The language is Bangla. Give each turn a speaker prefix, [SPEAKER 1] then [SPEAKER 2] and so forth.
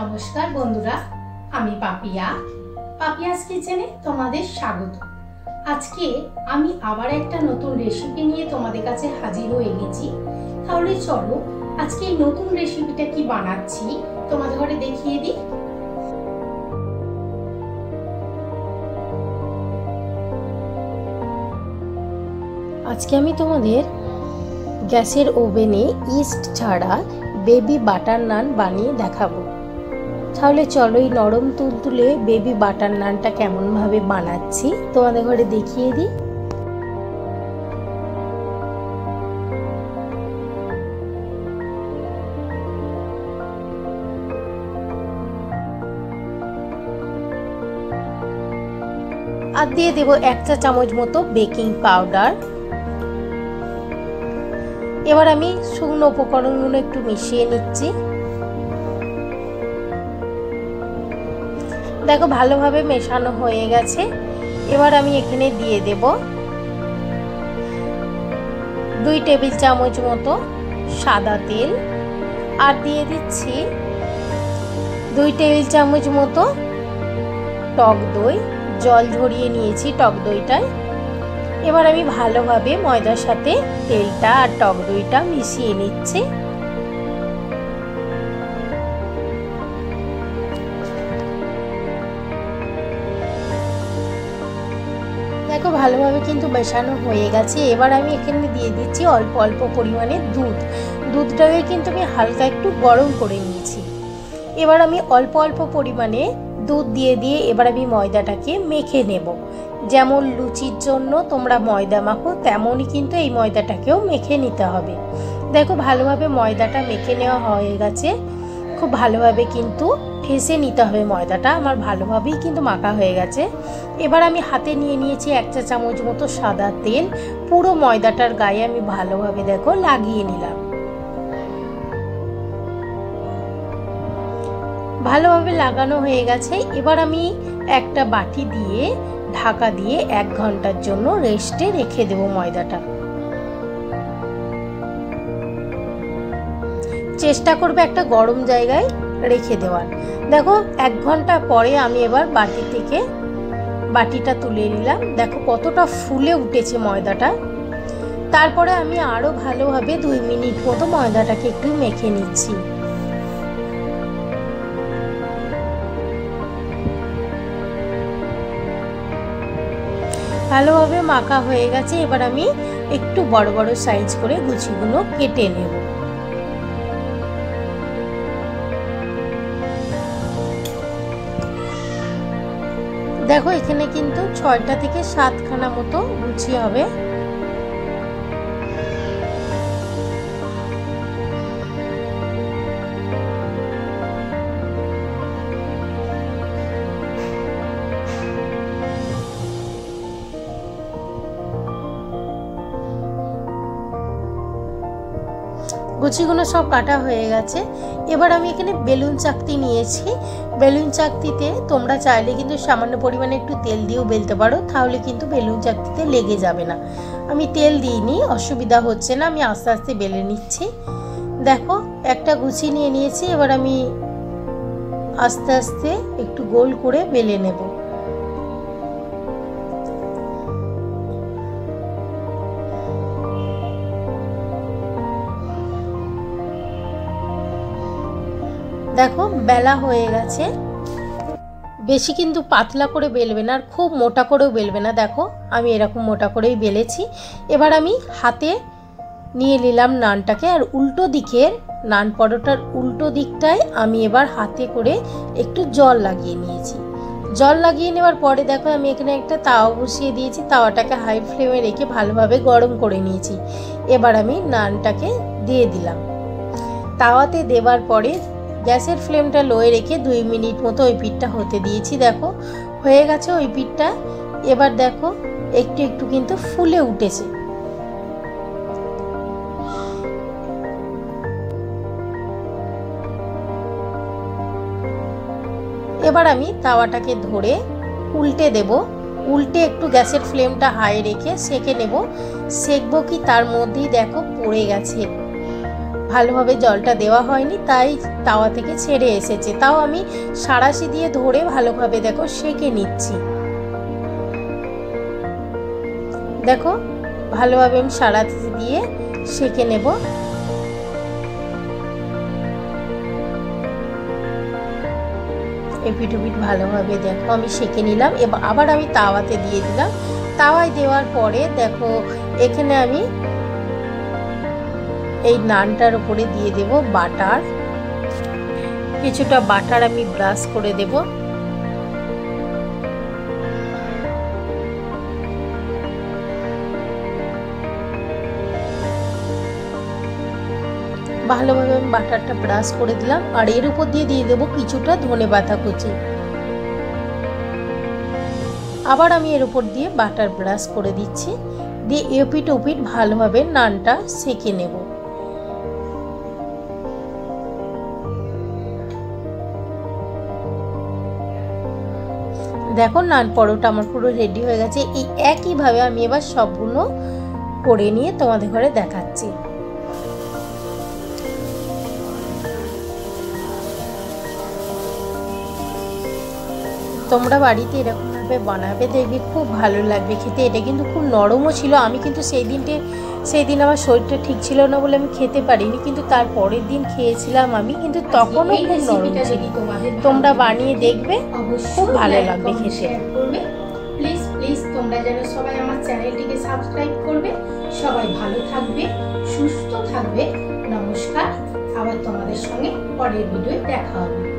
[SPEAKER 1] নমস্কার বন্ধুরা, আমি পাপিয়া। পাপিয়াস কিচেনে তোমাদের স্বাগত। আজকে আমি আবার একটা নতুন রেসিপি নিয়ে তোমাদের কাছে হাজির হয়ে গেছি। তাহলে চলো, আজকে এই নতুন রেসিপিটা কি বানাচ্ছি, তোমাদের ঘরে দেখিয়ে দিই। আজকে আমি তোমাদের গ্যাসের ওভেনে ইস্ট ছাড়া বেবি বাটার নান বানিয়ে দেখাবো। তাহলে চলো এই নরম তুলতুলে বেবি বাটার নানটা কেমনভাবে বানাচ্ছি? তোমাদের ঘরে দেখিয়ে দিই। আর দিয়ে দেব এক চা চামচ মতো বেকিং পাউডার এবার আমি শুকনো উপকরণগুলো একটু মিশিয়ে নিচ্ছি। দেখো, ভালোভাবে মেশানো হয়ে গেছে। এবার আমি এখানে দিয়ে দেব দুই টেবিল চামচ মতো সাদা তেল। আর দিয়ে দিচ্ছি দুই টেবিল চামচ মতো টক দই। জল ঝরিয়ে নিয়েছি টক দইটায়। এবার আমি ভালোভাবে ময়দার সাথে তেলটা আর টক দইটা মিশিয়ে নিচ্ছি। দেখো ভালোভাবে কিন্তু মেশানো হয়ে গেছে। এবার আমি এখানে দিয়ে দিচ্ছি অল্প অল্প পরিমাণে দুধ। দুধটাকে কিন্তু আমি হালকা একটু গরম করে নিয়েছি। এবার আমি অল্প অল্প পরিমাণে দুধ দিয়ে দিয়ে এবার আমি ময়দাটাকে মেখে নেব। যেমন লুচির জন্য তোমরা ময়দা মাখো, তেমনই কিন্তু এই ময়দাটাকেও মেখে নিতে হবে। দেখো, ভালোভাবে ময়দাটা মেখে নেওয়া হয়ে গেছে। খুব ভালোভাবে কিন্তু ঠেসে নিতে হবে ময়দাটা। আমার ভালোভাবেই কিন্তু মাখা হয়ে গেছে। এবার আমি হাতে নিয়ে নিয়েছি এক চা চামচ মতো সাদা তেল। পুরো ময়দাটার গায়ে আমি ভালোভাবে দেখো লাগিয়ে নিলাম। ভালোভাবে লাগানো হয়ে গেছে। এবার আমি একটা বাটি দিয়ে ঢাকা দিয়ে এক ঘণ্টার জন্য রেস্টে রেখে দেব ময়দাটা। চেষ্টা করবে একটা গরম জায়গায় রেখে দেওয়ার। দেখো, এক ঘণ্টা পরে আমি এবার বাটি থেকে বাটিটা তুলে নিলাম। দেখো, কতটা ফুলে উঠেছে ময়দাটা। তারপরে আমি আরও ভালোভাবে দুই মিনিট মতো ময়দাটাকে একটু মেখে নিচ্ছি। ভালোভাবে মাখা হয়ে গেছে। এবার আমি একটু বড় বড় সাইজ করে গুছিগুলো কেটে নেব। দেখো এখানে কিন্তু ছয়টা থেকে সাতখানা মতো লুচি হবে। গুছিগুলো সব কাটা হয়ে গেছে। এবার আমি এখানে বেলুন চাকতি নিয়েছি। বেলুন চাকতিতে তোমরা চাইলে কিন্তু সামান্য পরিমাণে একটু তেল দিয়েও বেলতে পারো, তাহলে কিন্তু বেলুন চাকতিতে লেগে যাবে না। আমি তেল দিইনি, অসুবিধা হচ্ছে না, আমি আস্তে আস্তে বেলে নিচ্ছি। দেখো, একটা গুছি নিয়ে নিয়েছি, এবার আমি আস্তে আস্তে একটু গোল করে বেলে নেব। দেখো, বেলা হয়ে গেছে। বেশি কিন্তু পাতলা করে বেলবে না আর খুব মোটা করেও বেলবে না। দেখো, আমি এরকম মোটা করেই বেলেছি। এবার আমি হাতে নিয়ে নিলাম নানটাকে আর উল্টো দিকের নান পরোটার উল্টো দিকটায় আমি এবার হাতে করে একটু জল লাগিয়ে নিয়েছি। জল লাগিয়ে নেওয়ার পরে দেখো, আমি এখানে একটা তাওয়া বসিয়ে দিয়েছি। তাওয়াটাকে হাই ফ্লেমে রেখে ভালোভাবে গরম করে নিয়েছি। এবার আমি নানটাকে দিয়ে দিলাম। তাওয়াতে দেওয়ার পরে গ্যাসের ফ্লেমটা লোয়ে রেখে দুই মিনিট মতো ওই পিঠটা হতে দিয়েছি, দেখো। হয়ে গেছে ওই পিঠটা। এবার দেখো, একটু একটু কিন্তু ফুলে উঠেছে। এবার আমি তাওয়াটাকে ধরে উল্টে দেব। উল্টে একটু গ্যাসের ফ্লেমটা হাই রেখে সেকে নেব। সেকবো কি তার মধ্যেই দেখো পড়ে গেছে। ভালোভাবে জলটা দেওয়া হয়নি, তাই তাওয়া থেকে ছেড়ে এসেছে। তাও আমি সাঁড়াশি দিয়ে ধরে ভালোভাবে দেখো সেঁকে নিচ্ছি। দেখো, ভালোভাবে আমি সাঁড়াশি দিয়ে সেঁকে নেব। এপিট ওপিট ভালোভাবে দেখো, আমি সেঁকে নিলাম। এবার আবার আমি তাওয়াতে দিয়ে দিলাম। তাওয়ায় দেওয়ার পরে দেখো, এখানে আমি এই নানটার উপরে দিয়ে দেব বাটার। কিছুটা বাটার আমি ব্রাশ করে দেব। ভালোভাবে আমি বাটারটা ব্রাশ করে দিলাম। আর এর উপর দিয়ে দিয়ে দেবো কিছুটা ধনে পাতা কুচি। আবার আমি এর উপর দিয়ে বাটার ব্রাশ করে দিচ্ছি। দিয়ে এপিট ওপিট ভালোভাবে নানটা সেঁকে নেব। দেখো নান পরোটা আমার পুরো রেডি হয়ে গেছে। এই একইভাবে আমি এবার সবগুলো করে নিয়ে তোমাদের ঘরে দেখাচ্ছি। তোমরা বাড়িতে এরকমভাবে বানাবে দেখবে খুব ভালো লাগবে খেতে। এটা কিন্তু খুব নরমও ছিল। আমি কিন্তু সেই দিনটে সেই দিন আমার শরীরটা ঠিক ছিল না বলে আমি খেতে পারিনি। কিন্তু তার পরের দিন খেয়েছিলাম আমি। কিন্তু তখনও খুব নরম ছিল। তোমরা বানিয়ে দেখবে খুব ভালো লাগবে খেতে।
[SPEAKER 2] প্লিজ প্লিজ তোমরা যেন সবাই আমার চ্যানেলটিকে সাবস্ক্রাইব করবে। সবাই ভালো থাকবে সুস্থ থাকবে। নমস্কার। আবার তোমাদের সঙ্গে পরের ভিডিও দেখা হবে।